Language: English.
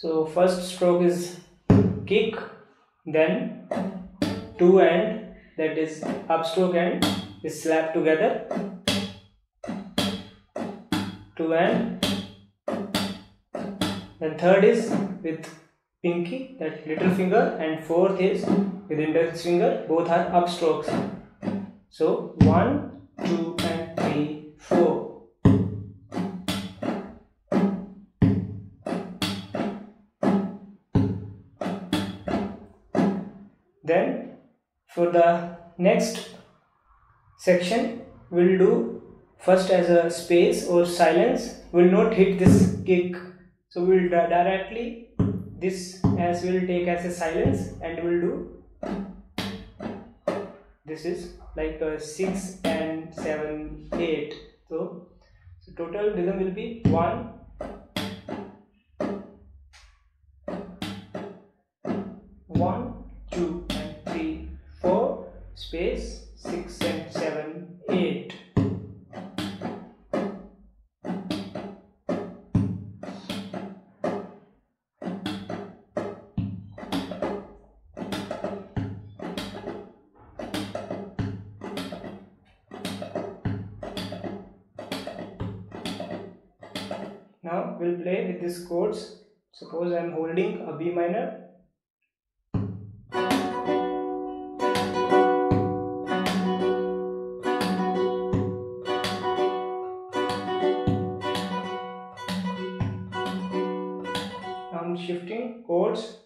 so first stroke is kick then two and that is upstroke and is slap together. Two and then third is with pinky that little finger and fourth is with index finger both are upstrokes so one two then for the next section we'll do first as a space or silence. Will not hit this kick. So we'll directly this as we'll take as a silence and we'll do this is like a 6 and 7 8 so, so total rhythm will be 1 1 2 and 3 4 space 6 and 7 8 Now we'll play with these chords. Suppose I am holding a B minor. Shifting chords